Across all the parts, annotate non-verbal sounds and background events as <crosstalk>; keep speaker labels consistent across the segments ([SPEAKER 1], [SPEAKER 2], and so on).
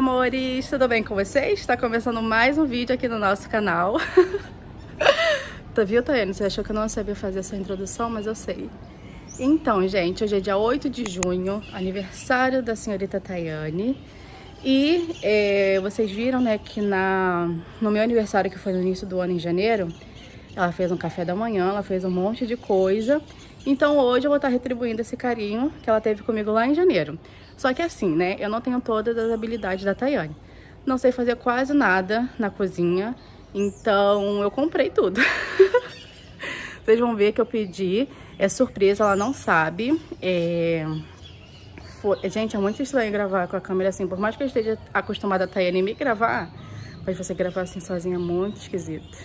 [SPEAKER 1] amores! Tudo bem com vocês? Está começando mais um vídeo aqui no nosso canal. <laughs> tá, viu, Tayane? Você achou que eu não sabia fazer essa introdução, mas eu sei. Então, gente, hoje é dia 8 de junho, aniversário da senhorita Tayane. E é, vocês viram, né, que na, no meu aniversário, que foi no início do ano, em janeiro, ela fez um café da manhã, ela fez um monte de coisa. Então hoje eu vou estar retribuindo esse carinho que ela teve comigo lá em janeiro. Só que assim, né, eu não tenho todas as habilidades da Tayane. Não sei fazer quase nada na cozinha, então eu comprei tudo. <laughs> Vocês vão ver que eu pedi, é surpresa, ela não sabe. É... Foi... Gente, é muito estranho gravar com a câmera assim, por mais que eu esteja acostumada a Tayane me gravar, mas você gravar assim sozinha é muito esquisito.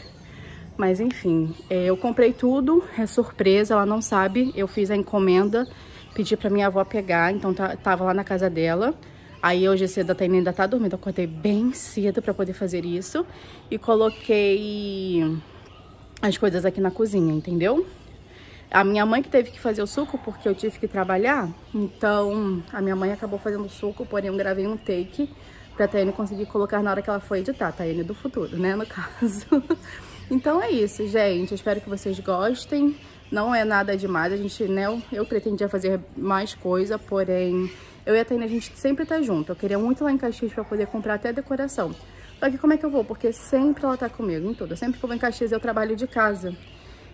[SPEAKER 1] Mas enfim, é, eu comprei tudo, é surpresa, ela não sabe. Eu fiz a encomenda, pedi pra minha avó pegar, então tá, tava lá na casa dela. Aí hoje cedo a Tainá ainda tá dormindo, acordei bem cedo pra poder fazer isso. E coloquei as coisas aqui na cozinha, entendeu? A minha mãe que teve que fazer o suco porque eu tive que trabalhar, então a minha mãe acabou fazendo o suco, porém eu gravei um take pra Taiane conseguir colocar na hora que ela for editar, Taiane do futuro, né, no <laughs> caso. Então é isso, gente. Eu espero que vocês gostem. Não é nada demais. A gente, né? Eu, eu pretendia fazer mais coisa, porém, eu e a Taina, a gente sempre tá junto. Eu queria muito lá em Caxias pra poder comprar até decoração. Só que como é que eu vou? Porque sempre ela tá comigo, em tudo. Sempre que eu vou em Caxias, eu trabalho de casa.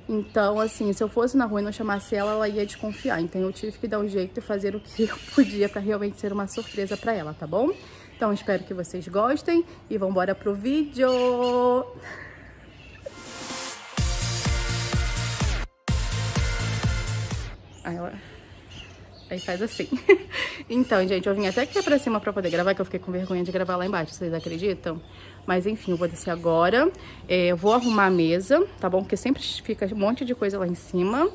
[SPEAKER 1] Então, assim, se eu fosse na rua e não chamasse ela, ela ia desconfiar. Então, eu tive que dar um jeito e fazer o que <laughs> eu podia pra realmente ser uma surpresa pra ela, tá bom? Então, espero que vocês gostem e vambora pro vídeo! Aí ela... Aí faz assim. <laughs> então, gente, eu vim até aqui pra cima pra poder gravar, que eu fiquei com vergonha de gravar lá embaixo, vocês acreditam? Mas enfim, eu vou descer agora. É, eu vou arrumar a mesa, tá bom? Porque sempre fica um monte de coisa lá em cima.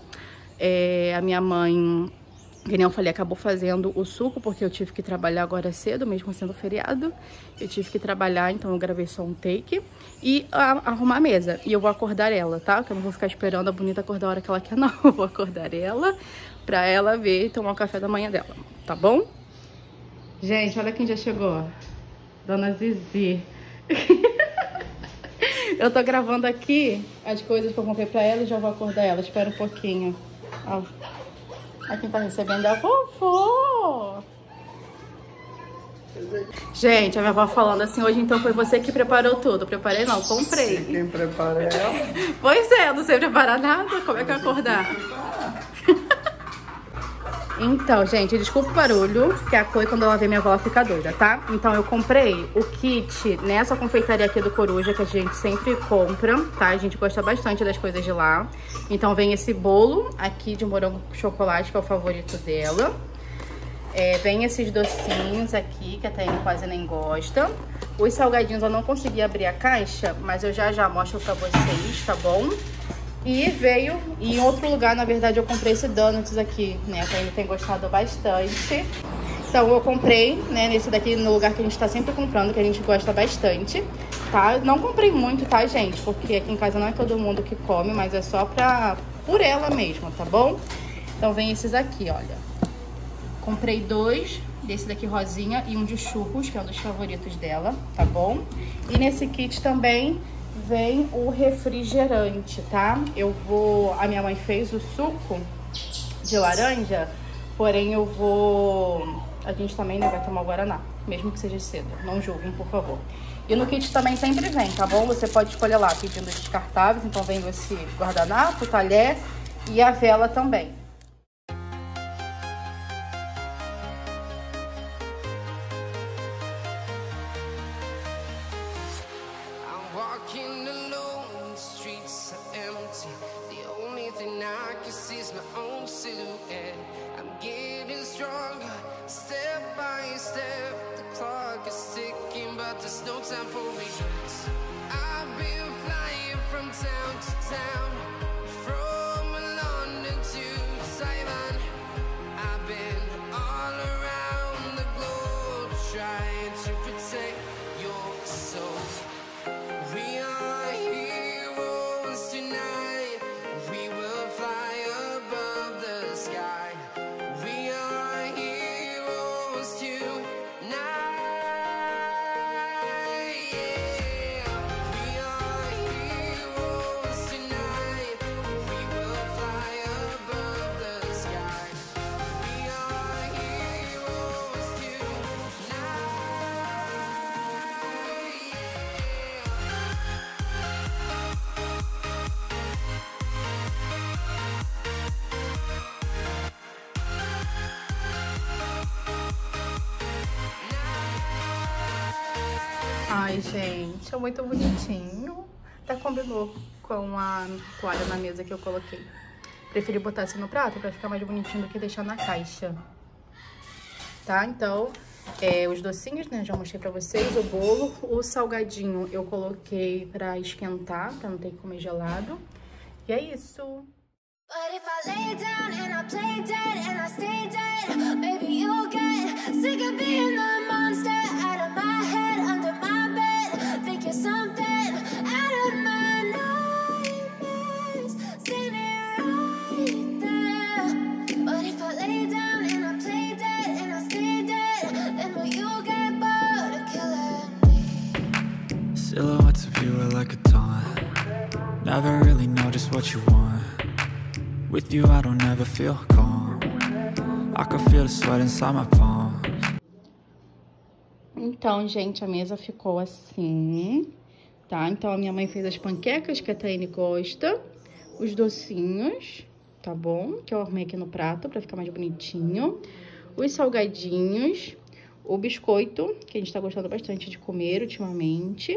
[SPEAKER 1] É, a minha mãe, que nem eu falei, acabou fazendo o suco, porque eu tive que trabalhar agora cedo, mesmo sendo feriado. Eu tive que trabalhar, então eu gravei só um take. E a, arrumar a mesa. E eu vou acordar ela, tá? Que eu não vou ficar esperando a bonita acordar a hora que ela quer, <laughs> não. Eu vou acordar ela pra ela ver e tomar o café da manhã dela, tá bom? Gente, olha quem já chegou. Dona Zizi. <laughs> eu tô gravando aqui as coisas que eu comprei pra ela e já vou acordar ela. Espera um pouquinho. Ó. Olha quem tá recebendo é a vovó. Gente, a minha avó falando assim, hoje então foi você que preparou tudo. Preparei não, comprei.
[SPEAKER 2] Quem prepara é ela. <laughs>
[SPEAKER 1] Pois é, eu não sei preparar nada. Como é que eu vou acordar? Então, gente, desculpa o barulho, que a Coi, quando ela vê minha avó, fica doida, tá? Então, eu comprei o kit nessa confeitaria aqui do Coruja, que a gente sempre compra, tá? A gente gosta bastante das coisas de lá. Então, vem esse bolo aqui de morango com chocolate, que é o favorito dela. É, vem esses docinhos aqui, que a Taine quase nem gosta. Os salgadinhos eu não consegui abrir a caixa, mas eu já já mostro pra vocês, tá bom? E veio, e em outro lugar, na verdade, eu comprei esse donuts aqui, né? A Taine tem gostado bastante. Então eu comprei, né, nesse daqui, no lugar que a gente tá sempre comprando, que a gente gosta bastante, tá? Não comprei muito, tá, gente? Porque aqui em casa não é todo mundo que come, mas é só pra... por ela mesmo, tá bom? Então vem esses aqui, olha. Comprei dois, desse daqui rosinha e um de churros, que é um dos favoritos dela, tá bom? E nesse kit também vem o refrigerante, tá? Eu vou... A minha mãe fez o suco de laranja, porém eu vou... A gente também né, vai tomar o Guaraná, mesmo que seja cedo. Não julguem, por favor. E no kit também sempre vem, tá bom? Você pode escolher lá pedindo descartáveis, então vem esse guardanapo, talher e a vela também. Ai, gente, é muito bonitinho. Até combinou com a toalha na mesa que eu coloquei. Preferi botar assim no prato pra ficar mais bonitinho do que deixar na caixa. Tá? Então, é, os docinhos, né? Já mostrei pra vocês. O bolo, o salgadinho eu coloquei pra esquentar, pra não ter que comer gelado. E é isso.
[SPEAKER 2] But if I lay down and I play dead and I stay dead, you'll get sick of being the
[SPEAKER 3] Never really know just what you want. With you, I don't ever feel calm. I can feel the sweat inside my palms.
[SPEAKER 1] Então, gente, a mesa ficou assim, tá? Então, a minha mãe fez as panquecas que a Taine gosta, os docinhos, tá bom? Que eu arrumei aqui no prato pra ficar mais bonitinho. Os salgadinhos, o biscoito, que a gente tá gostando bastante de comer ultimamente.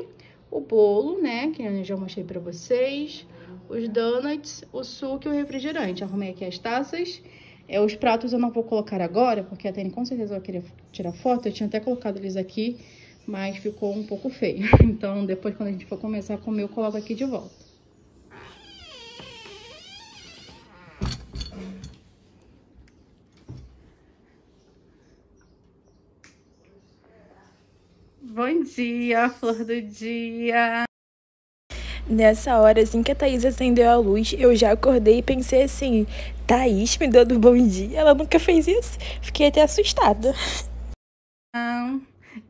[SPEAKER 1] O bolo, né, que eu já mostrei pra vocês. Os donuts, o suco e o refrigerante. Arrumei aqui as taças. É, os pratos eu não vou colocar agora, porque a Tânia com certeza vai querer tirar foto. Eu tinha até colocado eles aqui, mas ficou um pouco feio. <laughs> Então, depois, quando a gente for começar a comer, eu coloco aqui de volta. Bom dia, flor do dia.
[SPEAKER 4] Nessa hora, assim que a Thaís acendeu a luz, eu já acordei e pensei assim: Thaís me dando bom dia? Ela nunca fez isso. Fiquei até assustada.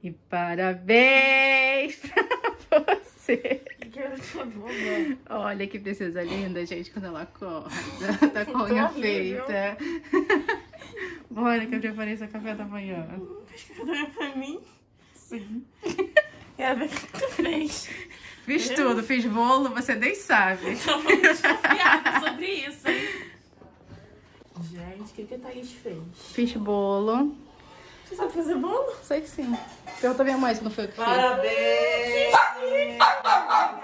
[SPEAKER 1] E parabéns <laughs> pra você. Olha que princesa linda, gente, quando ela acorda. <laughs> Tá com a unha feita. <laughs> Bora que eu preparei seu café da manhã.
[SPEAKER 4] pra mim? Sim. <laughs> Quero ver o que tu fez.
[SPEAKER 1] Fiz tudo, fiz bolo, você nem sabe. <laughs>
[SPEAKER 4] Tô muito desconfiada sobre isso, hein? Gente, o que, que a Thaís fez?
[SPEAKER 1] Fiz bolo.
[SPEAKER 4] Você sabe fazer bolo?
[SPEAKER 1] Sei que sim. Pergunta minha mãe se não foi o que fez.
[SPEAKER 5] Parabéns! Felicidade,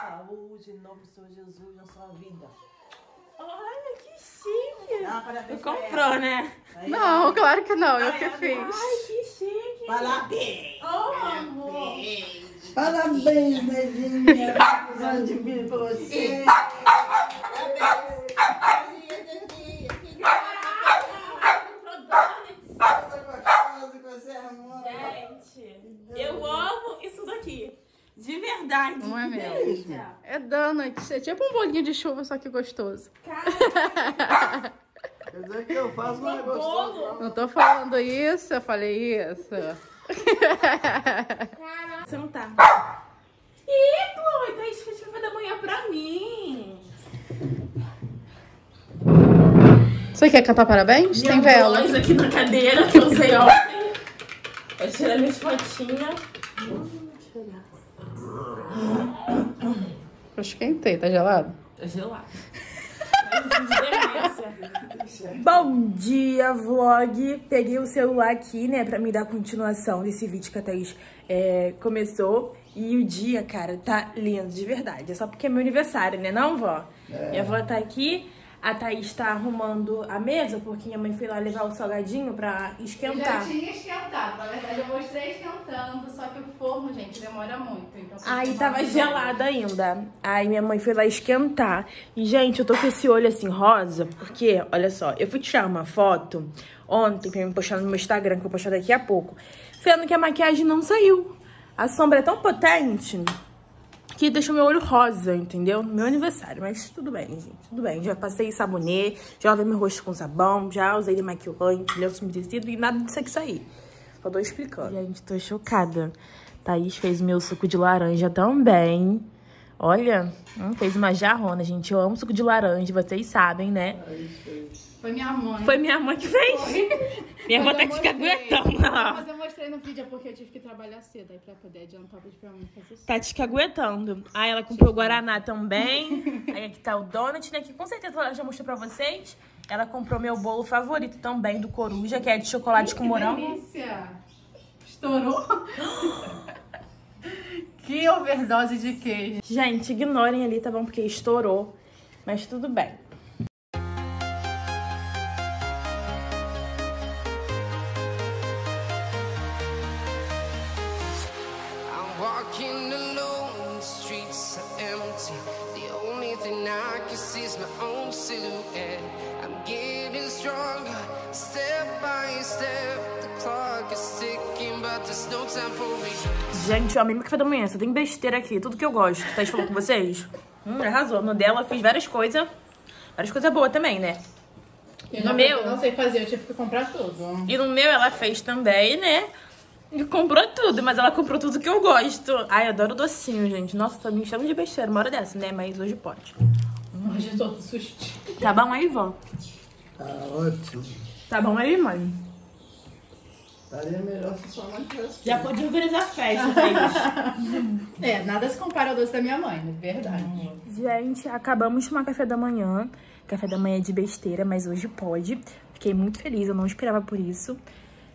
[SPEAKER 5] saúde, do Senhor Jesus na sua vida.
[SPEAKER 4] Olha que chique.
[SPEAKER 5] Ah, parabéns
[SPEAKER 4] comprou, né?
[SPEAKER 5] Aí,
[SPEAKER 1] Não, claro que não, eu que fiz.
[SPEAKER 4] Ai.
[SPEAKER 5] Parabéns!
[SPEAKER 4] Oh, amor.
[SPEAKER 5] Parabéns, Nevinha! Anos de vida pra você!
[SPEAKER 4] Gente, eu amo isso daqui. De verdade.
[SPEAKER 1] Não é
[SPEAKER 4] Que
[SPEAKER 1] mesmo? É donut, é tipo um bolinho de chuva, só que gostoso.
[SPEAKER 5] Quer dizer que eu faço um negócio.
[SPEAKER 1] Não tô falando isso, eu falei isso.
[SPEAKER 4] Você não tá. Ih, Chloe, Thaís fez café da manhã pra mim.
[SPEAKER 1] Você quer cantar parabéns? Tem vela.
[SPEAKER 4] Minha voz aqui na cadeira que eu usei ontem. Eu tirei minhas fotinhas. Eu.
[SPEAKER 1] Eu esquentei, tá gelado?
[SPEAKER 4] Tá gelado. Bom dia, vlog. Peguei o celular aqui, né, pra me dar continuação desse vídeo que a Thaís é, começou. E o dia, cara, tá lindo, de verdade. É só porque é meu aniversário, né, não, vó? Minha avó tá aqui. A Thaís tá arrumando a mesa, porque minha mãe foi lá levar o salgadinho pra
[SPEAKER 1] Já
[SPEAKER 4] esquentar.
[SPEAKER 1] tinha esquentado, na verdade eu mostrei esquentando, só que o forno, gente, demora muito. Então
[SPEAKER 4] Aí tava gelada ainda. Aí minha mãe foi lá esquentar. E, gente, eu tô com esse olho assim rosa, porque, olha só, eu fui tirar uma foto ontem pra me postar no meu Instagram, que eu vou postar daqui a pouco, sendo que a maquiagem não saiu. A sombra é tão potente que deixou meu olho rosa, entendeu? Meu aniversário. Mas tudo bem, gente. Tudo bem. Já passei sabonete, já lavei meu rosto com sabão, já usei demaquilante, lenço umedecido e nada disso aqui sair. Só tô explicando. Gente, tô chocada. Thaís fez meu suco de laranja também. Olha, hum, fez uma jarrona, gente. Eu amo suco de laranja, vocês sabem, né?
[SPEAKER 1] Foi minha mãe.
[SPEAKER 4] Foi minha mãe que fez. Minha mãe tá te
[SPEAKER 1] mostrei.
[SPEAKER 4] caguetando.
[SPEAKER 1] Mas eu mostrei no vídeo é porque eu tive que trabalhar cedo aí pra poder adiantar vídeo pra mim fazer isso.
[SPEAKER 4] Tá te caguetando. Aí ela comprou o Guaraná também. <laughs> Aí aqui tá o donut, né? Que com certeza ela já mostrou pra vocês. Ela comprou meu bolo favorito também, do Coruja, que é de chocolate com morango.
[SPEAKER 1] delícia! Estourou? <laughs> que overdose de queijo.
[SPEAKER 4] Gente, ignorem ali, tá bom? Porque estourou. Mas tudo bem. Gente, eu amei meu café da manhã. Só tem besteira aqui, tudo que eu gosto. Thaís falou com vocês? <laughs> Hum, arrasou. No dela eu fiz várias coisas. Várias coisas boas também, né?
[SPEAKER 1] Eu
[SPEAKER 4] No
[SPEAKER 1] não,
[SPEAKER 4] meu?
[SPEAKER 1] eu não sei fazer, eu tive que comprar tudo.
[SPEAKER 4] E no meu ela fez também, né? E comprou tudo, mas ela comprou tudo que eu gosto. Ai, eu adoro docinho, gente. Nossa, tá me chamando de besteira uma hora dessa, né? Mas hoje pode.
[SPEAKER 1] Hoje eu tô susto.
[SPEAKER 4] Tá bom aí, vó?
[SPEAKER 5] Tá ótimo.
[SPEAKER 4] Tá bom aí, mãe?
[SPEAKER 5] Estaria melhor se sua mãe tivesse.
[SPEAKER 4] Já pode organizar a festa, Thaís. <laughs>
[SPEAKER 1] É, nada se compara ao doce da minha mãe, é verdade.
[SPEAKER 4] Gente, acabamos de tomar café da manhã. Café da manhã é de besteira, mas hoje pode. Fiquei muito feliz, eu não esperava por isso.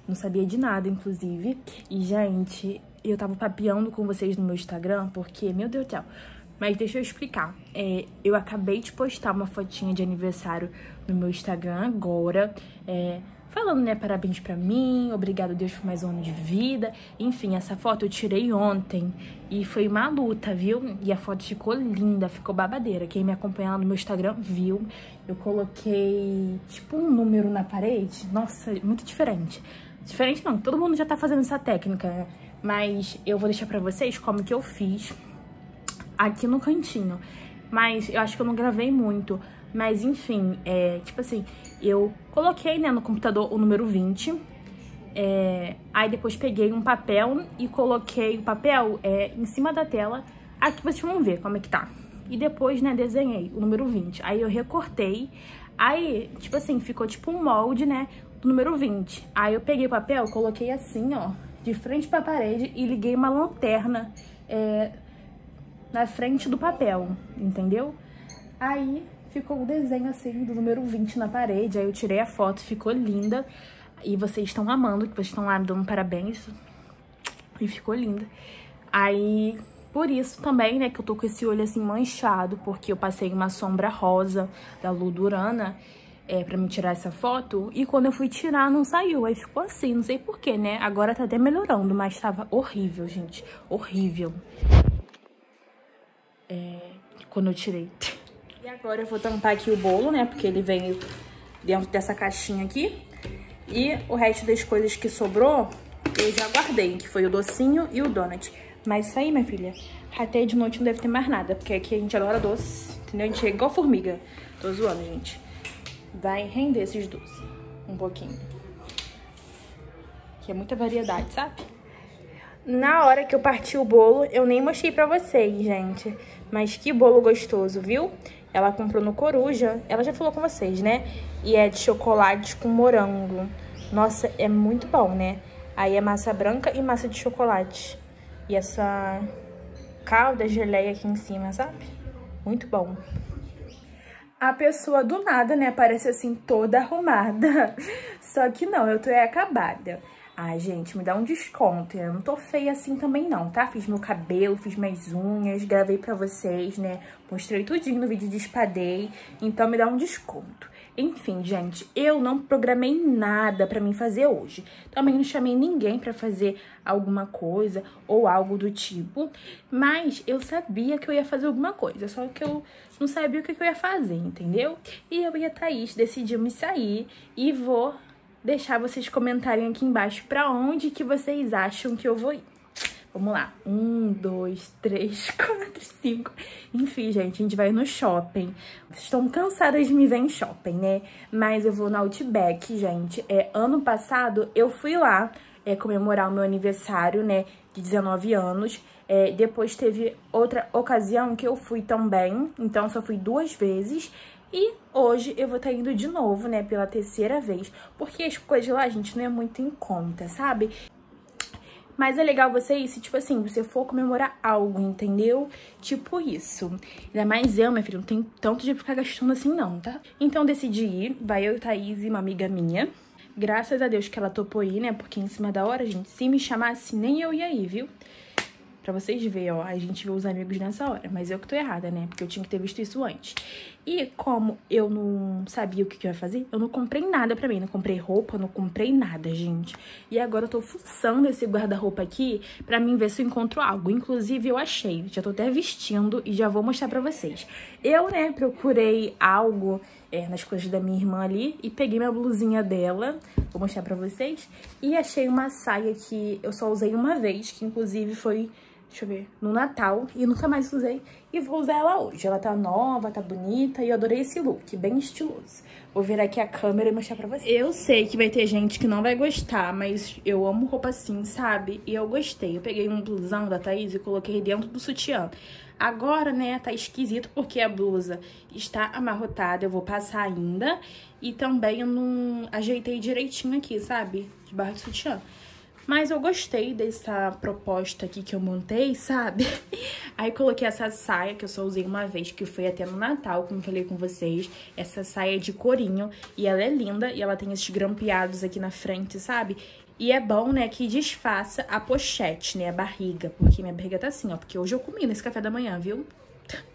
[SPEAKER 4] Não sabia de nada, inclusive. E, gente, eu tava papeando com vocês no meu Instagram, porque, meu Deus do céu. Mas deixa eu explicar. É, eu acabei de postar uma fotinha de aniversário no meu Instagram agora. É, falando, né, parabéns pra mim, obrigado Deus por mais um ano de vida. Enfim, essa foto eu tirei ontem e foi uma luta, viu? E a foto ficou linda, ficou babadeira. Quem me acompanha lá no meu Instagram viu. Eu coloquei tipo um número na parede. Nossa, muito diferente. Diferente não, todo mundo já tá fazendo essa técnica, né? Mas eu vou deixar pra vocês como que eu fiz aqui no cantinho. Mas eu acho que eu não gravei muito. Mas enfim, é, tipo assim, eu coloquei né, no computador o número 20. é, aí depois peguei um papel e coloquei o papel é, em cima da tela. Aqui vocês vão ver como é que tá. E depois, né, desenhei o número 20. Aí eu recortei. Aí, tipo assim, ficou tipo um molde, né, do número 20. Aí eu peguei o papel, coloquei assim, ó, de frente pra parede e liguei uma lanterna é, na frente do papel, entendeu? Aí ficou o desenho assim do número 20 na parede. Aí eu tirei a foto, ficou linda. E vocês estão amando, que vocês estão lá me dando parabéns. E ficou linda. Aí, por isso também, né, que eu tô com esse olho assim manchado, porque eu passei uma sombra rosa da Ludurana é, pra me tirar essa foto. E quando eu fui tirar, não saiu. Aí ficou assim, não sei porquê, né? Agora tá até melhorando, mas tava horrível, gente. Horrível. É, quando eu tirei. <laughs> Agora eu vou tampar aqui o bolo, né? Porque ele veio dentro dessa caixinha aqui. E o resto das coisas que sobrou, eu já guardei, que foi o docinho e o donut. Mas isso aí, minha filha, até de noite não deve ter mais nada, porque aqui a gente adora doce, entendeu? A gente é igual formiga. Tô zoando, gente. Vai render esses doces. Um pouquinho. Que é muita variedade, sabe? Na hora que eu parti o bolo, eu nem mostrei pra vocês, gente. Mas que bolo gostoso, viu? Ela comprou no Coruja. Ela já falou com vocês, né? E é de chocolate com morango. Nossa, é muito bom, né? Aí é massa branca e massa de chocolate. E essa calda, geleia aqui em cima, sabe? Muito bom. A pessoa do nada, né, aparece assim toda arrumada. <laughs> Só que não, eu tô é acabada. Ai, gente, me dá um desconto. Eu não tô feia assim também não, tá? Fiz meu cabelo, fiz minhas unhas, gravei pra vocês, né? Mostrei tudinho no vídeo de espadei, então me dá um desconto. Enfim, gente, eu não programei nada pra mim fazer hoje. Também não chamei ninguém pra fazer alguma coisa ou algo do tipo. Mas eu sabia que eu ia fazer alguma coisa, só que eu não sabia o que eu ia fazer, entendeu? E eu e a Thaís decidimos sair e vou deixar vocês comentarem aqui embaixo pra onde que vocês acham que eu vou ir. Vamos lá. Um, dois, três, <laughs> quatro, cinco. Enfim, gente, a gente vai no shopping. Vocês estão cansadas de me ver em shopping, né? Mas eu vou no Outback, gente. É, ano passado eu fui lá é, comemorar o meu aniversário, né? De 19 anos. É, depois teve outra ocasião que eu fui também. Então, só fui duas vezes. E hoje eu vou estar tá indo de novo, né, pela terceira vez, porque as coisas lá, gente, não é muito em conta, sabe? Mas é legal você ir se, tipo assim, você for comemorar algo, entendeu? Tipo isso. Ainda mais eu, minha filha, não tem tanto de ficar gastando assim não, tá? Então decidi ir, vai eu, Thaís e uma amiga minha. Graças a Deus que ela topou ir, né? Porque em cima da hora, gente, se me chamasse, nem eu ia ir, viu? Pra vocês verem, ó, a gente vê os amigos nessa hora. Mas eu que tô errada, né? Porque eu tinha que ter visto isso antes. E como eu não sabia o que, que eu ia fazer, eu não comprei nada pra mim. Não comprei roupa, não comprei nada, gente. E agora eu tô fuçando esse guarda-roupa aqui pra mim ver se eu encontro algo. Inclusive, eu achei. Já tô até vestindo e já vou mostrar pra vocês. Eu, né, procurei algo é, nas coisas da minha irmã ali e peguei minha blusinha dela. Vou mostrar pra vocês. E achei uma saia que eu só usei uma vez, que inclusive foi deixa eu ver, no Natal e nunca mais usei. E vou usar ela hoje. Ela tá nova, tá bonita e eu adorei esse look, bem estiloso. Vou virar aqui a câmera e mostrar pra vocês. Eu sei que vai ter gente que não vai gostar, mas eu amo roupa assim, sabe? E eu gostei. Eu peguei um blusão da Thaís e coloquei dentro do sutiã. Agora, né, tá esquisito porque a blusa está amarrotada, eu vou passar ainda. E também eu não ajeitei direitinho aqui, sabe? De barra de sutiã. Mas eu gostei dessa proposta aqui que eu montei, sabe? <laughs> Aí coloquei essa saia, que eu só usei uma vez, que foi até no Natal, como falei com vocês. Essa saia é de corinho, e ela é linda, e ela tem esses grampeados aqui na frente, sabe? E é bom, né, que disfarça a pochete, né, a barriga, porque minha barriga tá assim, ó, porque hoje eu comi nesse café da manhã, viu? <laughs>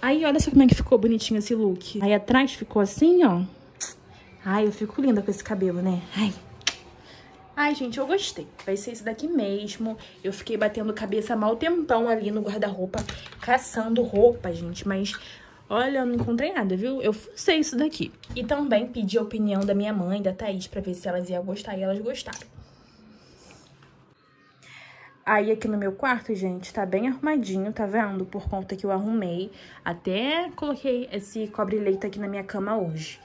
[SPEAKER 4] Aí, olha só como é que ficou bonitinho esse look. Aí atrás ficou assim, ó. Ai, eu fico linda com esse cabelo, né? Ai... Ai, gente, eu gostei. Vai ser isso daqui mesmo. Eu fiquei batendo cabeça mal tempão ali no guarda-roupa, caçando roupa, gente. Mas, olha, eu não encontrei nada, viu? Eu sei isso daqui. E também pedi a opinião da minha mãe, da Thaís, pra ver se elas iam gostar. E elas gostaram. Aí aqui no meu quarto, gente, tá bem arrumadinho, tá vendo? Por conta que eu arrumei. Até coloquei esse cobre-leito aqui na minha cama hoje.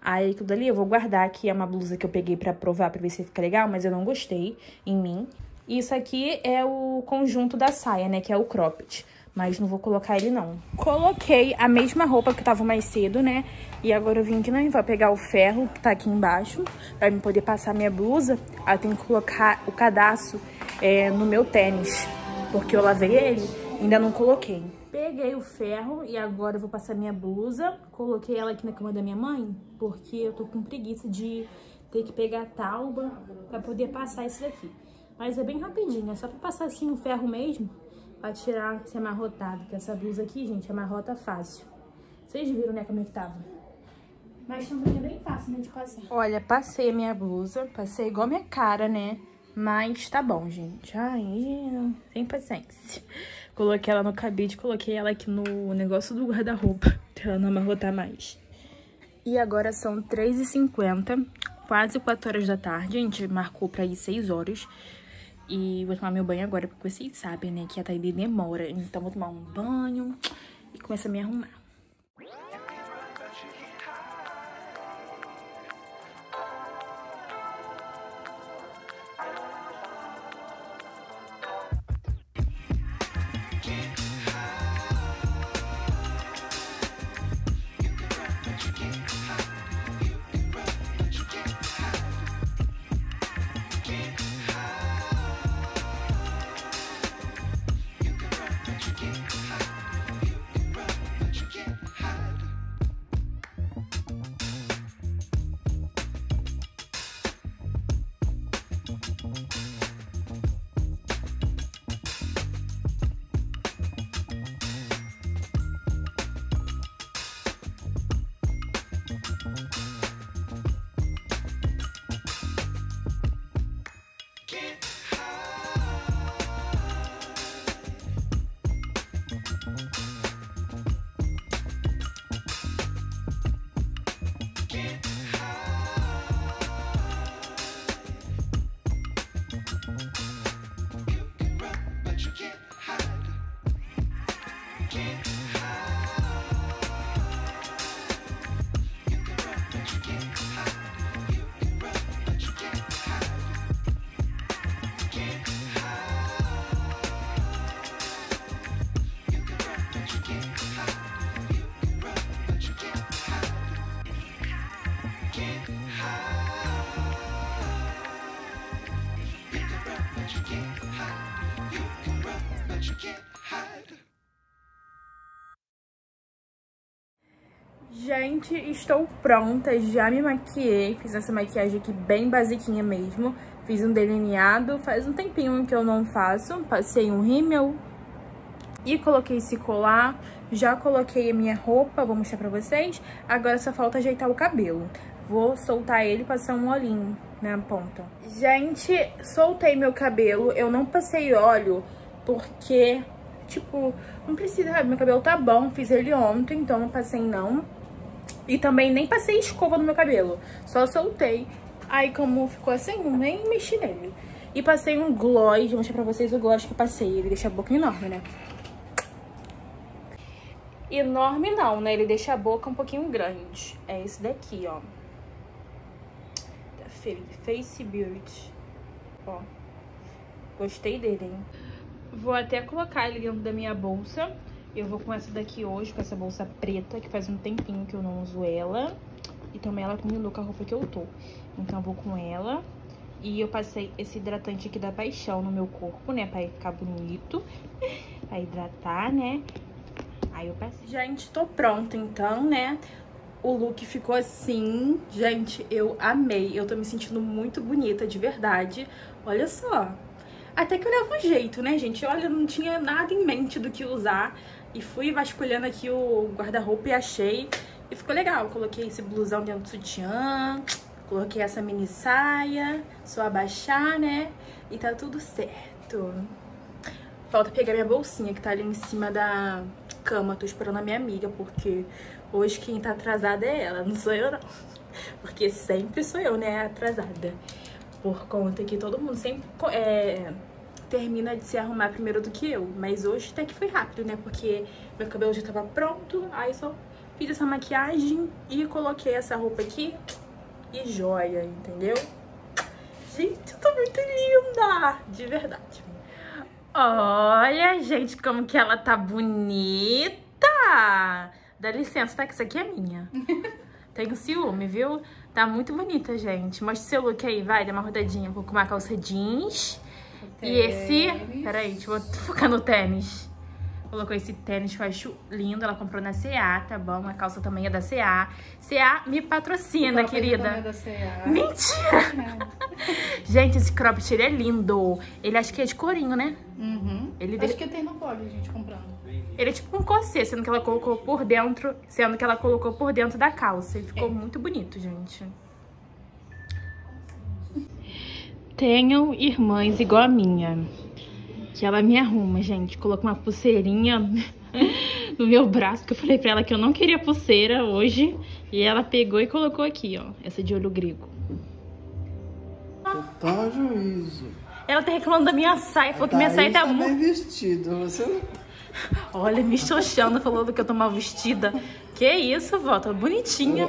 [SPEAKER 4] Aí tudo ali eu vou guardar aqui, é uma blusa que eu peguei pra provar, pra ver se fica legal, mas eu não gostei em mim. Isso aqui é o conjunto da saia, né, que é o cropped. Mas não vou colocar ele, não. Coloquei a mesma roupa que tava mais cedo, né? E agora eu vim aqui, né? Vou pegar o ferro que tá aqui embaixo. Pra me poder passar minha blusa. Aí eu tenho que colocar o cadastro é, no meu tênis. Porque eu lavei ele, ainda não coloquei. Peguei o ferro e agora eu vou passar minha blusa. Coloquei ela aqui na cama da minha mãe, porque eu tô com preguiça de ter que pegar a tauba pra poder passar isso daqui. Mas é bem rapidinho, é só pra passar assim o ferro mesmo, pra tirar esse amarrotado. Que essa blusa aqui, gente, amarrota fácil. Vocês viram, né, como é que tava? Mas também é bem fácil, né, de passar. Olha, passei a minha blusa, passei igual minha cara, né? Mas tá bom, gente. Ai, sem paciência. Coloquei ela no cabide, coloquei ela aqui no negócio do guarda-roupa, pra ela não amarrotar mais. E agora são 3h50, quase 4 horas da tarde. A gente marcou pra ir 6 horas. E vou tomar meu banho agora, porque vocês sabem, né, que a Taide demora. Então vou tomar um banho e começar a me arrumar. Gente, estou pronta, já me maquiei, fiz essa maquiagem aqui bem basiquinha mesmo, fiz um delineado, faz um tempinho que eu não faço, passei um rímel e coloquei esse colar, já coloquei a minha roupa, vou mostrar pra vocês, agora só falta ajeitar o cabelo. Vou soltar ele e passar um olhinho na ponta. Gente, soltei meu cabelo. Eu não passei óleo porque, tipo, não precisa, meu cabelo tá bom. Fiz ele ontem, então não passei não. E também nem passei escova no meu cabelo. Só soltei. Aí como ficou assim, nem mexi nele. E passei um gloss, vou mostrar pra vocês o gloss que eu passei. Ele deixa a boca enorme, né? Enorme não, né? Ele deixa a boca um pouquinho grande. É esse daqui, ó. Face Beauty. Ó. Gostei dele, hein? Vou até colocar ele dentro da minha bolsa. Eu vou com essa daqui hoje, com essa bolsa preta, que faz um tempinho que eu não uso ela. E também ela combinou com a roupa que eu tô. Então eu vou com ela. E eu passei esse hidratante aqui da Paixão no meu corpo, né? Pra ficar bonito. <laughs> pra hidratar, né? Aí eu passei. Gente, tô pronta então, né? O look ficou assim. Gente, eu amei. Eu tô me sentindo muito bonita, de verdade. Olha só. Até que eu levo um jeito, né, gente? Olha, eu não tinha nada em mente do que usar. E fui vasculhando aqui o guarda-roupa e achei. E ficou legal. Coloquei esse blusão dentro do sutiã. Coloquei essa mini saia. Só abaixar, né? E tá tudo certo. Falta pegar minha bolsinha que tá ali em cima da cama. Tô esperando a minha amiga, porque hoje quem tá atrasada é ela, não sou eu não. Porque sempre sou eu, né, atrasada. Por conta que todo mundo sempre é, termina de se arrumar primeiro do que eu. Mas hoje até que foi rápido, né? Porque meu cabelo já tava pronto, aí só fiz essa maquiagem e coloquei essa roupa aqui e joia, entendeu? Gente, eu tô muito linda! De verdade. Olha, gente, como que ela tá bonita! Dá licença, tá? Que isso aqui é minha. <laughs> Tenho ciúme, viu? Tá muito bonita, gente. Mostra seu look aí, vai, dá uma rodadinha. Vou com uma calça jeans. E esse... Peraí, deixa eu <laughs> focar no tênis. Colocou esse tênis que eu acho lindo. Ela comprou na CA, tá bom? A calça também é da CA. CA me patrocina, querida.
[SPEAKER 1] É da CA.
[SPEAKER 4] Mentira! <laughs> gente, esse cropped ele é lindo. Ele acho que é de corinho, né?
[SPEAKER 1] Uhum.
[SPEAKER 4] Ele
[SPEAKER 1] Acho que tem no blog, gente, comprando.
[SPEAKER 4] Ele é tipo um corset, sendo que ela colocou por dentro, sendo que ela colocou por dentro da calça. E ficou muito bonito, gente. Tenham irmãs igual a minha. Que ela me arruma, gente. Colocou uma pulseirinha <laughs> no meu braço, que eu falei pra ela que eu não queria pulseira hoje. E ela pegou e colocou aqui, ó. Essa de olho grego.
[SPEAKER 5] Total juízo.
[SPEAKER 4] Ela tá reclamando da minha saia, falou que minha saia tá
[SPEAKER 5] tá
[SPEAKER 4] muito.
[SPEAKER 5] bem vestido. Você não... <laughs>
[SPEAKER 4] Olha, me xoxando, falando que eu tô mal vestida. Que isso, vó, tô bonitinha.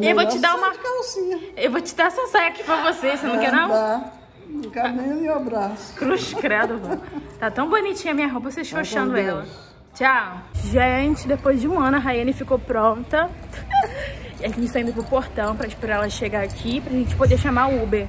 [SPEAKER 5] É
[SPEAKER 4] Eu vou te dar uma-
[SPEAKER 5] calcinha.
[SPEAKER 4] Eu vou te dar essa saia aqui pra você, você não quer não?
[SPEAKER 5] Dá. Não nem no meu braço.
[SPEAKER 4] Cruz credo, vó. Tá tão bonitinha a minha roupa, você xoxando ela. Tchau. Gente, depois de um ano a Rayane ficou pronta. <laughs> E a gente tá indo pro portão pra esperar ela chegar aqui, pra gente poder chamar o Uber.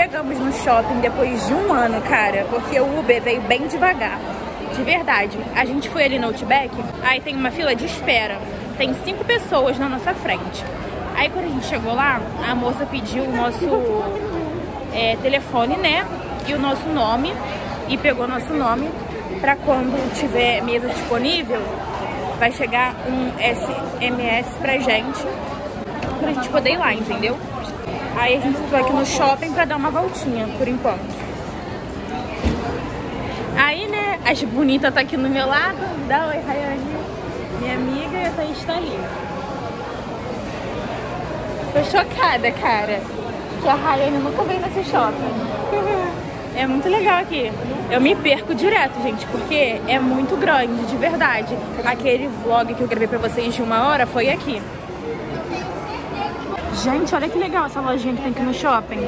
[SPEAKER 4] chegamos no shopping depois de um ano, cara, porque o Uber veio bem devagar. De verdade. A gente foi ali no Outback, aí tem uma fila de espera. Tem cinco pessoas na nossa frente. Aí quando a gente chegou lá, a moça pediu o nosso é, telefone, né? E o nosso nome. E pegou nosso nome pra quando tiver mesa disponível, vai chegar um SMS pra gente. Pra gente poder ir lá, entendeu? Aí a gente foi aqui no shopping pra dar uma voltinha, por enquanto. Aí, né, as bonitas tá aqui no meu lado. Dá oi, Rayane. Minha amiga e a Thaís tá ali. Tô chocada, cara. Que a Rayane nunca veio nesse shopping. É muito legal aqui. Eu me perco direto, gente, porque é muito grande, de verdade. Aquele vlog que eu gravei pra vocês de uma hora foi aqui. Gente, olha que legal essa lojinha que tem aqui no shopping.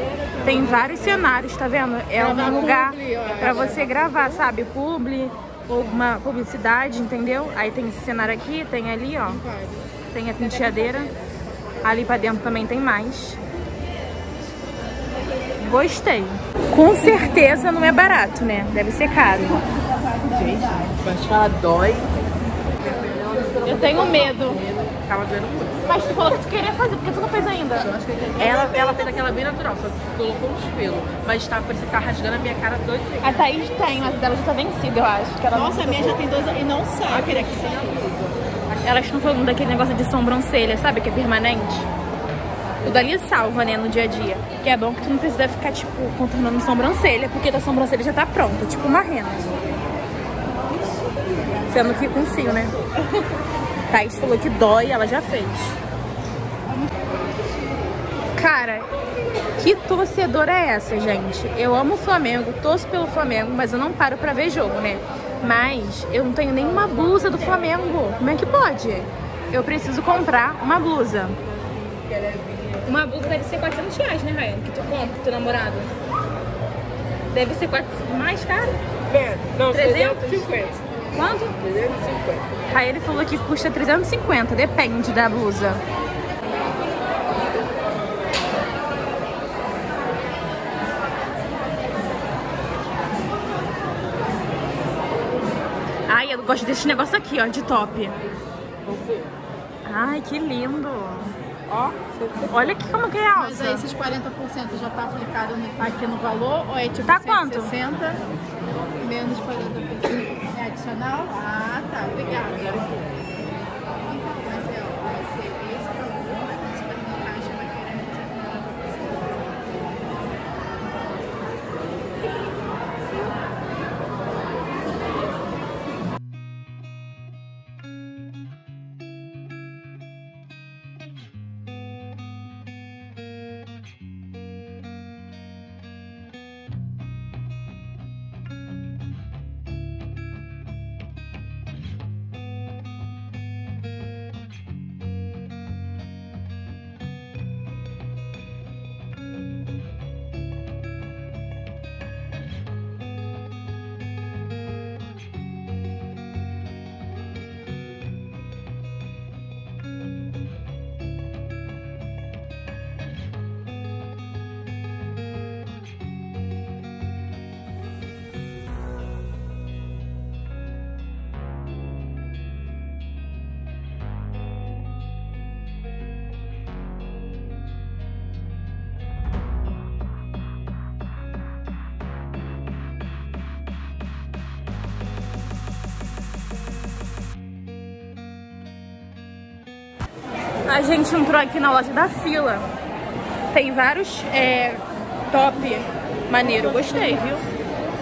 [SPEAKER 4] Tem vários cenários, tá vendo? É um lugar pra você gravar, sabe? Publi, alguma publicidade, entendeu? Aí tem esse cenário aqui, tem ali, ó. Tem a penteadeira. Ali pra dentro também tem mais. Gostei. Com certeza não é barato, né? Deve ser caro.
[SPEAKER 5] Gente, ela dói.
[SPEAKER 4] Eu tenho medo.
[SPEAKER 5] Tava doendo muito.
[SPEAKER 4] Mas tu falou que tu queria fazer, porque tu não fez ainda.
[SPEAKER 5] Ela, ela fez aquela bem natural, só que colocou uns pelos. Mas tá, parecia que tá rasgando a minha cara doido.
[SPEAKER 4] A Thaís tem, mas dela já tá vencida, eu acho. Que ela
[SPEAKER 6] Nossa, a minha já tem dois e não sai.
[SPEAKER 5] Eu queria que sem a.
[SPEAKER 4] Elas estão falando daquele negócio de sobrancelha, sabe? Que é permanente. O dali salva, né, no dia a dia. Que é bom que tu não precisa ficar, tipo, contornando sobrancelha, porque tua sobrancelha já tá pronta, tipo uma rena. Sendo que com fio, né? <laughs> Thaís falou que dói, ela já fez. Cara, que torcedora é essa, gente? Eu amo o Flamengo, torço pelo Flamengo, mas eu não paro pra ver jogo, né? Mas eu não tenho nenhuma blusa do Flamengo. Como é que pode? Eu preciso comprar uma blusa. Uma blusa deve ser 400 reais, né, Ryan? Que tu compra pro teu namorado. Deve ser 400... mais caro?
[SPEAKER 5] É, não,
[SPEAKER 4] 300?
[SPEAKER 5] 350.
[SPEAKER 4] Quanto?
[SPEAKER 5] 350.
[SPEAKER 4] Aí ele falou que custa 350, depende da blusa. Ai, eu gosto desse negócio aqui, ó, de top. Ai, que lindo.
[SPEAKER 5] Ó,
[SPEAKER 4] Olha aqui como que é
[SPEAKER 6] Mas aí
[SPEAKER 4] alça.
[SPEAKER 6] esses 40% já tá aplicado aqui no valor ou é tipo
[SPEAKER 4] Tá quanto?
[SPEAKER 6] 160 menos 40% adicional? Ah, tá. Obrigada.
[SPEAKER 4] A gente entrou aqui na loja da Fila. Tem vários é, top maneiro. Gostei, viu?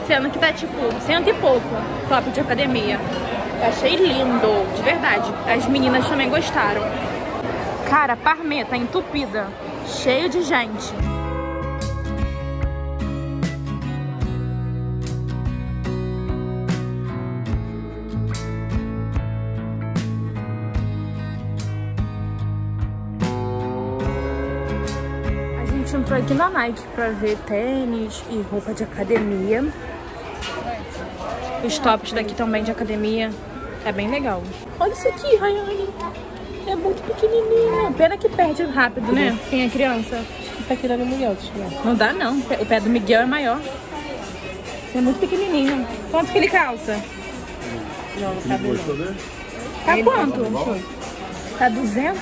[SPEAKER 4] Sendo que tá tipo cento e pouco top de academia. Achei lindo, de verdade. As meninas também gostaram. Cara, Parmê tá entupida. Cheio de gente. Aqui na Nike pra ver tênis e roupa de academia. Os tops daqui também de academia. É bem legal. Olha isso aqui, Rayane. É muito pequenininho. Pena que perde rápido, né? Quem é criança.
[SPEAKER 5] Tá querendo Miguel, deixa
[SPEAKER 4] Não dá, não. O pé do Miguel é maior. Isso é muito pequenininho. Quanto que ele calça?
[SPEAKER 5] Não, não cabe não.
[SPEAKER 4] Tá quanto? Tá 200?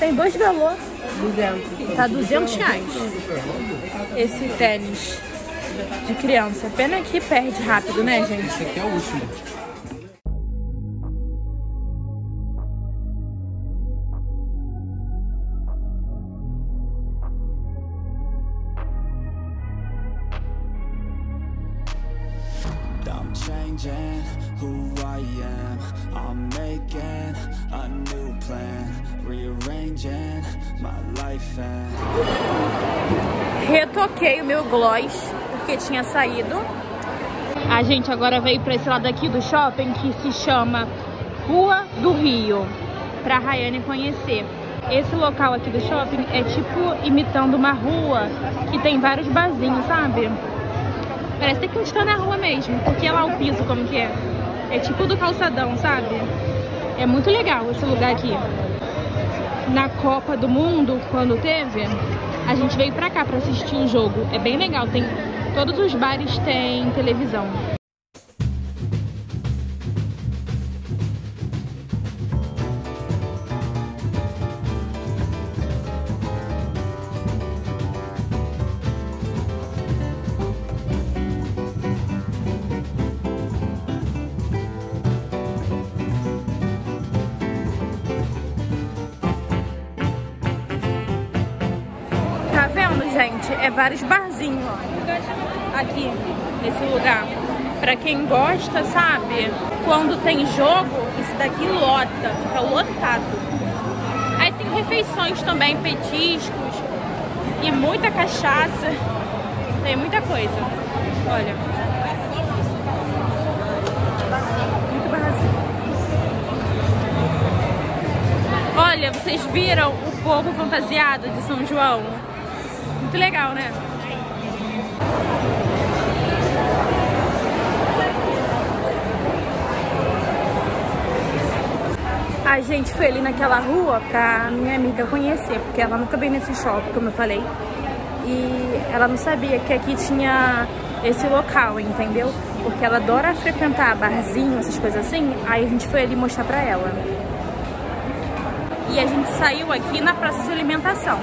[SPEAKER 4] Tem dois valor.
[SPEAKER 5] 200.
[SPEAKER 4] Tá 200 reais. Esse tênis de criança. Pena que perde rápido, né, gente?
[SPEAKER 7] Esse aqui é o último.
[SPEAKER 3] I'm changing who I am. I'm making a new plan. Rearranging my life and
[SPEAKER 4] Retoquei o meu gloss, porque tinha saído. A gente agora veio pra esse lado aqui do shopping, que se chama Rua do Rio, pra Rayane conhecer. Esse local aqui do shopping é tipo imitando uma rua que tem vários barzinhos, sabe? Parece que a gente tá na rua mesmo, porque é lá o piso como que é. É tipo do calçadão, sabe? É muito legal esse lugar aqui. Na Copa do Mundo, quando teve, a gente veio pra cá pra assistir o jogo. É bem legal, tem todos os bares têm televisão. Vários barzinhos. Aqui, nesse lugar. Pra quem gosta, sabe? Quando tem jogo, isso daqui lota, fica lotado. Aí tem refeições também, petiscos e muita cachaça. Tem muita coisa. Olha. Muito barzinho. Olha, vocês viram o povo fantasiado de São João? Muito legal, né? A gente foi ali naquela rua pra minha amiga conhecer, porque ela nunca veio nesse shopping, como eu falei. E ela não sabia que aqui tinha esse local, entendeu? Porque ela adora frequentar barzinho, essas coisas assim. Aí a gente foi ali mostrar pra ela. E a gente saiu aqui na praça de alimentação.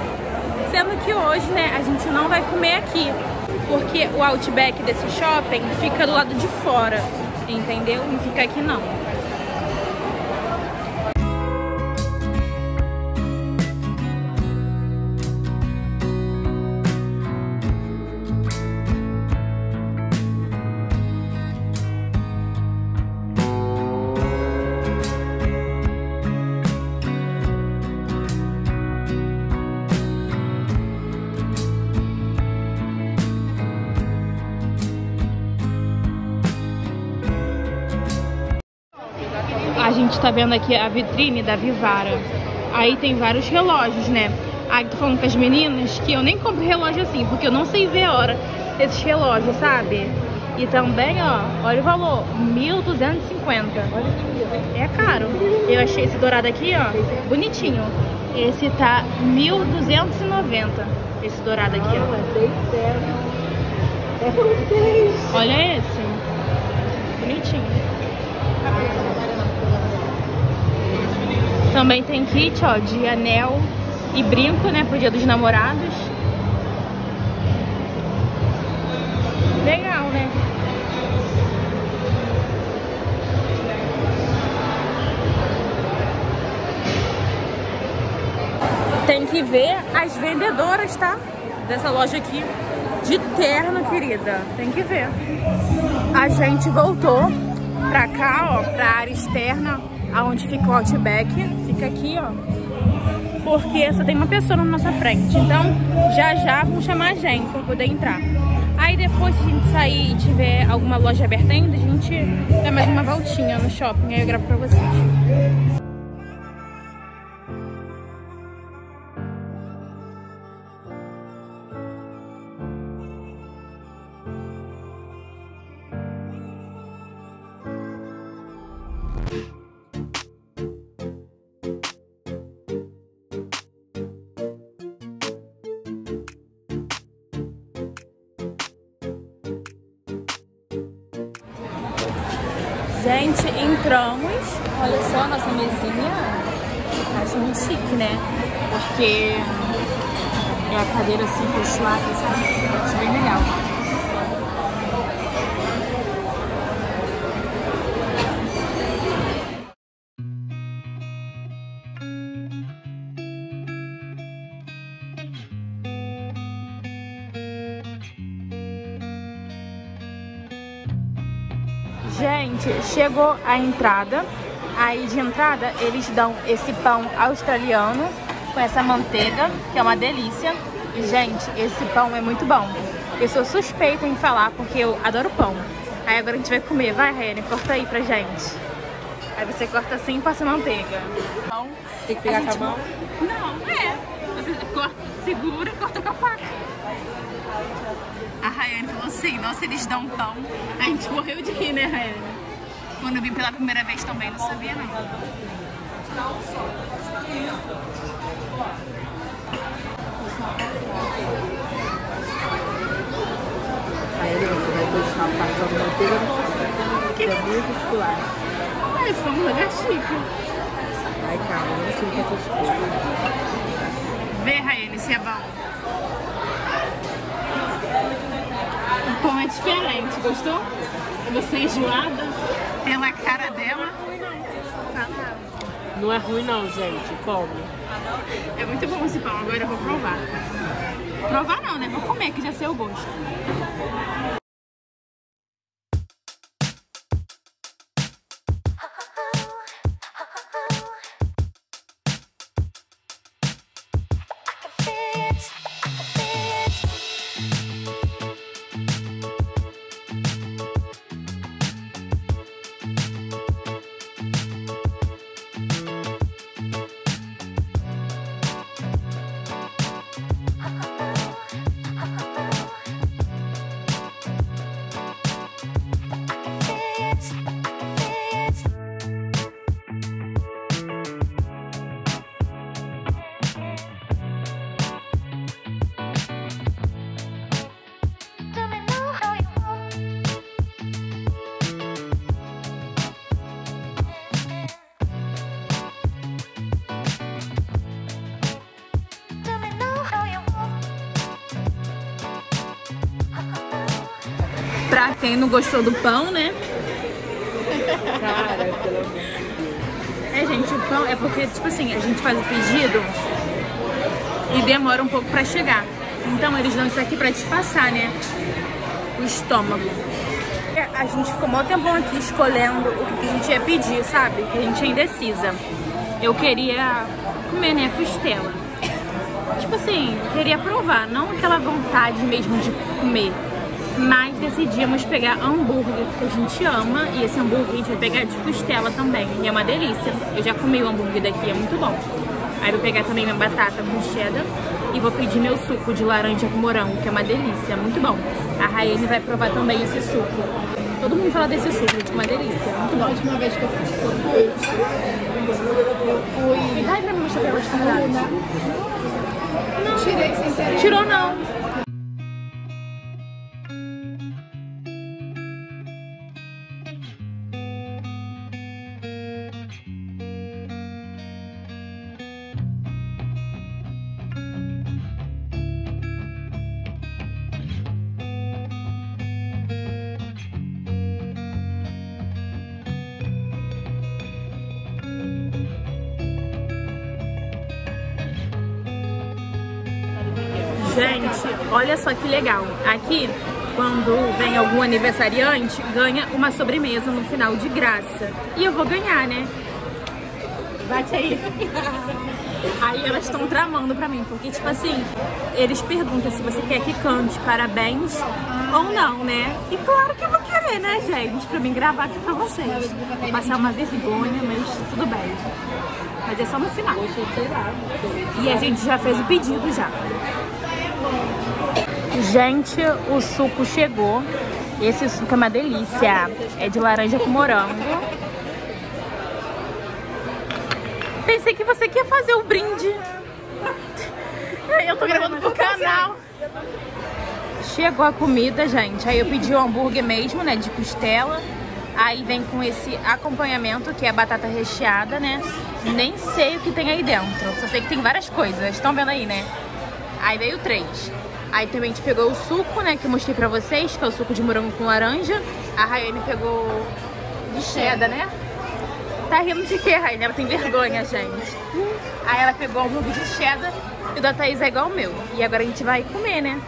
[SPEAKER 4] Sendo que hoje, né, a gente não vai comer aqui. Porque o Outback desse shopping fica do lado de fora, entendeu? Não fica aqui não. Vendo aqui a vitrine da Vivara. Aí tem vários relógios, né? Aí tô falando com as meninas que eu nem compro relógio assim, porque eu não sei ver a hora desses relógios, sabe? E também, ó, olha o valor, 1.250. É caro. Eu achei esse dourado aqui, ó, bonitinho. Esse tá 1.290. Esse dourado aqui, ó. Olha esse. Bonitinho. Também tem kit, ó, de anel e brinco, né, pro dia dos namorados. Legal, né? Tem que ver as vendedoras, tá? Dessa loja aqui. De terno, querida. Tem que ver. A gente voltou pra cá, ó, pra área externa, aonde fica o Outback. Fica aqui, ó. Porque só tem uma pessoa na nossa frente. Então, já já vão chamar a gente pra poder entrar. Aí depois, se a gente sair e tiver alguma loja aberta ainda, a gente dá mais uma voltinha no shopping. Aí eu gravo pra vocês. Gente, entramos. Olha só a nossa mesinha. Acho muito chique, né? Porque é a cadeira assim, cochilada, sabe? Acho bem legal. Chegou a entrada. Aí de entrada eles dão esse pão australiano com essa manteiga, que é uma delícia. E, gente, esse pão é muito bom. Eu sou suspeita em falar porque eu adoro pão. Aí agora a gente vai comer. Vai, Rene, corta aí pra gente. Aí você corta assim e passa manteiga. Pão.
[SPEAKER 5] Tem que pegar com a mão.
[SPEAKER 4] Não, é. Você corta, segura e corta com a faca. A Rayane falou assim, nossa, eles dão pão. A gente morreu de rir, né, Rayane? Quando eu vim pela primeira vez também, não sabia não.
[SPEAKER 5] Aí ele você vai continuar passando manteiga no pão. Que é muito muscular.
[SPEAKER 4] Ai, foi um lugar chique.
[SPEAKER 5] Ai, calma, não sei o que é essas coisas.
[SPEAKER 4] Vê, Rayane, se é bom. O pão é diferente, gostou? Você enjoada? Pela cara dela.
[SPEAKER 5] Não é ruim não, gente. Come.
[SPEAKER 4] É muito bom esse pão, agora eu vou provar. Provar não, né? Vou comer, que já sei o gosto. Quem não gostou do pão, né?
[SPEAKER 5] Cara, pelo amor de Deus.
[SPEAKER 4] É, gente, o pão é porque, tipo assim, a gente faz o pedido e demora um pouco pra chegar. Então eles dão isso aqui pra disfarçar, né? O estômago. É, A gente ficou mó tempão aqui escolhendo o que a gente ia pedir, sabe? Que a gente é indecisa. Eu queria comer, né, costela. Tipo assim, queria provar, não aquela vontade mesmo de comer. Mas decidimos pegar hambúrguer, que a gente ama. E esse hambúrguer a gente vai pegar de costela também. E é uma delícia. Eu já comi o hambúrguer daqui, é muito bom. Aí vou pegar também minha batata com cheddar. E vou pedir meu suco de laranja com morango, que é uma delícia, é muito bom. A Raine vai provar também esse suco. Todo mundo fala desse suco, gente, é uma delícia, é muito
[SPEAKER 6] A
[SPEAKER 4] bom.
[SPEAKER 6] última vez que eu fui, eu fui.
[SPEAKER 4] Pra mim mostrar pra verdade.
[SPEAKER 6] Tirei sem querer.
[SPEAKER 4] Tirou não. Olha só que legal. Aqui, quando vem algum aniversariante, ganha uma sobremesa no final de graça. E eu vou ganhar, né? Bate aí. <laughs> Aí elas estão tramando pra mim, porque tipo assim, eles perguntam se você quer que cante parabéns ou não, né? E claro que eu vou querer, né, gente? Pra mim gravar aqui pra vocês. Vou passar uma vergonha, mas tudo bem. Mas é só no final. E a gente já fez o pedido já. Gente, o suco chegou. Esse suco é uma delícia. É de laranja com morango. Pensei que você quer fazer o brinde. Eu tô gravando pro canal. Chegou a comida, gente. Aí eu pedi o hambúrguer mesmo, né? De costela.
[SPEAKER 8] Aí vem com esse acompanhamento, que é batata recheada, né? Nem sei o que tem aí dentro. Só sei que tem várias coisas. Estão vendo aí, né? Aí veio três. Aí também a gente pegou o suco, né? Que eu mostrei pra vocês, que é o suco de morango com laranja. A Rayane pegou de cheddar, né? Tá rindo de quê, Rayane? Ela tem vergonha, gente. Aí ela pegou o hambúrguer de cheddar e o da Thaís é igual o meu. E agora a gente vai comer, né?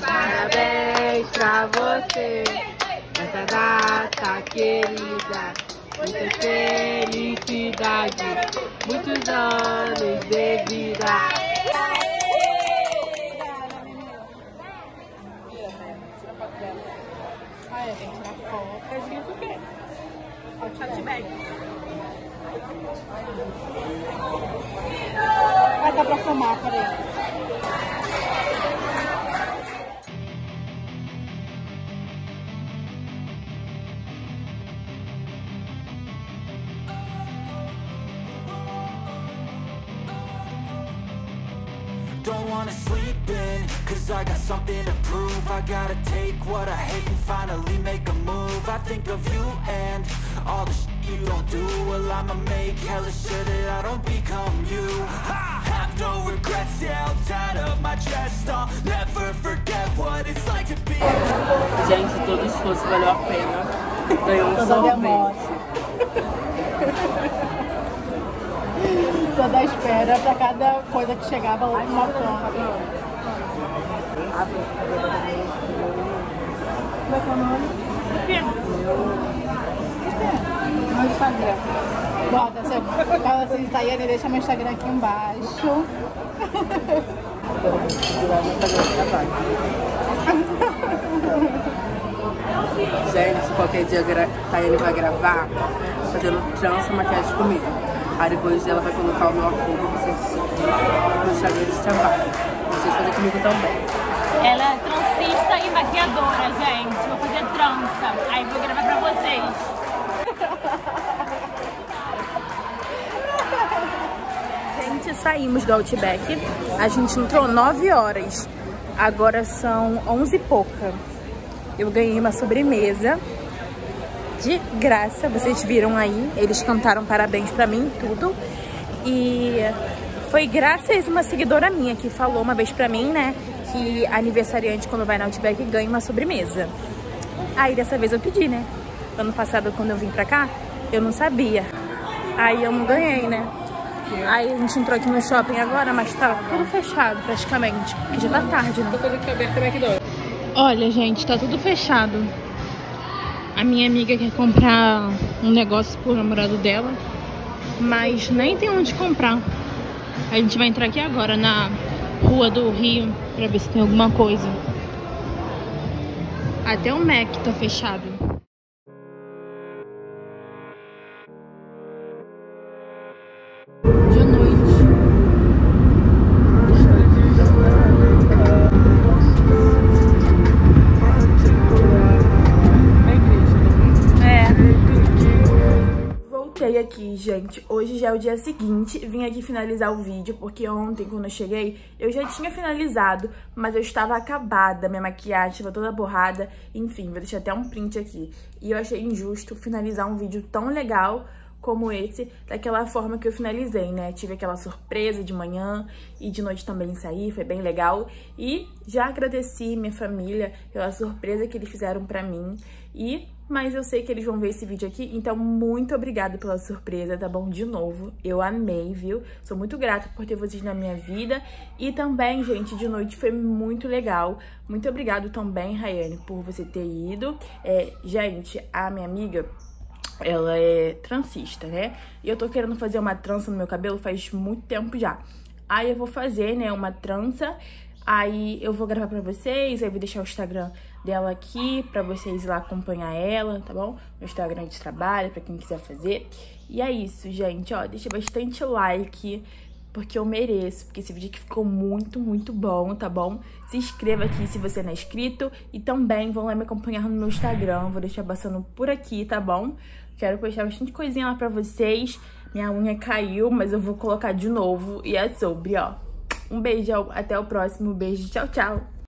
[SPEAKER 9] Parabéns pra você nessa data querida. Muita felicidade, muitos anos de vida.
[SPEAKER 1] Ah, é, tá pra filmar, peraí.
[SPEAKER 3] Something to prove I gotta take what I hate and finally make a move I think of you and all the shit you don't do Well I'ma make hella sure that I don't become you I have no regrets, yeah, I'll tie up my chest I'll never forget what it's like to be
[SPEAKER 5] Gente, todo esforço valeu a pena. Ganhou um sorvete.
[SPEAKER 1] Toda a espera pra cada coisa que chegava lá uma planta. Como é que é o nome? Vamos fazer. Bota, você fala assim, Tayane, deixa meu Instagram aqui embaixo.
[SPEAKER 5] Gente, qualquer dia gra... Tayane vai gravar fazendo trança maquiagem comigo. Aí depois ela vai colocar o meu arroba vocês no Instagram de trabalho. Vocês fazem comigo também.
[SPEAKER 8] Ela é transista e maquiadora, gente. Vou fazer trança. Aí vou gravar pra vocês. Gente, saímos do Outback. A gente entrou 9 horas. Agora são 11 e pouca. Eu ganhei uma sobremesa de graça. Vocês viram aí. Eles cantaram parabéns pra mim, tudo. E foi graças a uma seguidora minha que falou uma vez pra mim, né? Que aniversariante, quando vai na Outback, ganha uma sobremesa. Aí dessa vez eu pedi, né? Ano passado, quando eu vim pra cá, eu não sabia. Aí eu não ganhei, né? Aí a gente entrou aqui no shopping agora, mas tá tudo fechado praticamente, porque já tá tarde, né? Olha, gente, tá tudo fechado.
[SPEAKER 5] A minha amiga quer comprar um negócio pro namorado dela, mas nem tem onde comprar. A gente vai entrar aqui agora na rua do Rio pra ver se tem alguma coisa. Até o Mac tá fechado.
[SPEAKER 4] Gente. Hoje já é o dia seguinte. Vim aqui finalizar o vídeo, porque ontem, quando eu cheguei, eu já tinha finalizado, mas eu estava acabada. Minha maquiagem estava toda borrada. Enfim, vou deixar até um print aqui. E eu achei injusto finalizar um vídeo tão legal como esse, daquela forma que eu finalizei, né? Tive aquela surpresa de manhã e de noite também saí, foi bem legal. E já agradeci minha família pela surpresa que eles fizeram pra mim. E, mas eu sei que eles vão ver esse vídeo aqui, então muito obrigada pela surpresa, tá bom? De novo, eu amei, viu? Sou muito grata por ter vocês na minha vida. E também, gente, de noite foi muito legal. Muito obrigado também, Rayane, por você ter ido. É, gente, a minha amiga ela é transista, né? E eu tô querendo fazer uma trança no meu cabelo faz muito tempo já. Aí eu vou fazer, né, uma trança. Aí eu vou gravar pra vocês, aí vou deixar o Instagram dela aqui pra vocês lá acompanhar ela, tá bom? No Instagram de trabalho, pra quem quiser fazer. E é isso, gente, ó, deixa bastante like, porque eu mereço, porque esse vídeo aqui ficou muito, muito bom, tá bom? Se inscreva aqui se você não é inscrito e também vão lá me acompanhar no meu Instagram, vou deixar passando por aqui, tá bom? Quero postar bastante coisinha lá pra vocês. Minha unha caiu, mas eu vou colocar de novo e é sobre, ó. Um beijo, até o próximo beijo, tchau, tchau!